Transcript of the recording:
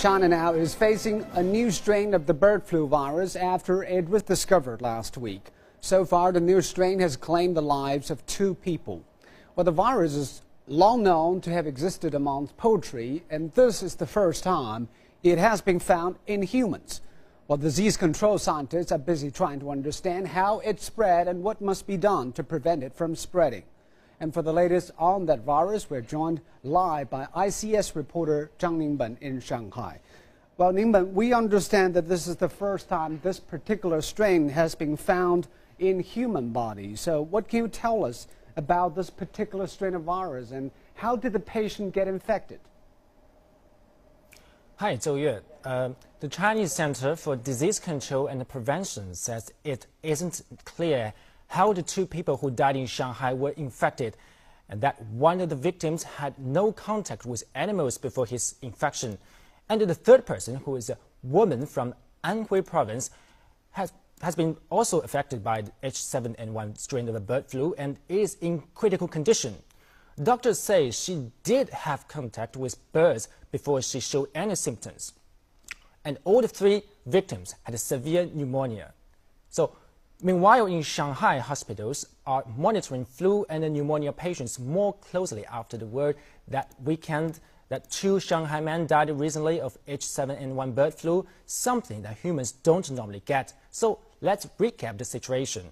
China now is facing a new strain of the bird flu virus after it was discovered last week. So far, the new strain has claimed the lives of two people. Well, the virus is long known to have existed among poultry, and this is the first time it has been found in humans. Well, disease control scientists are busy trying to understand how it spread and what must be done to prevent it from spreading. And for the latest on that virus, we're joined live by ICS reporter Zhang Ningben in Shanghai. Well, Ningben, we understand that this is the first time this particular strain has been found in human bodies. So, what can you tell us about this particular strain of virus and how did the patient get infected? Hi, Zhou Yue. Uh, the Chinese Center for Disease Control and Prevention says it isn't clear how the two people who died in Shanghai were infected and that one of the victims had no contact with animals before his infection. And the third person, who is a woman from Anhui province, has, has been also affected by the H7N9 strain of the bird flu and is in critical condition. Doctors say she did have contact with birds before she showed any symptoms. And all the three victims had severe pneumonia. So Meanwhile, in Shanghai, hospitals are monitoring flu and pneumonia patients more closely after the word that weekend that two Shanghai men died recently of H7N9 bird flu, something that humans don't normally get. So let's recap the situation.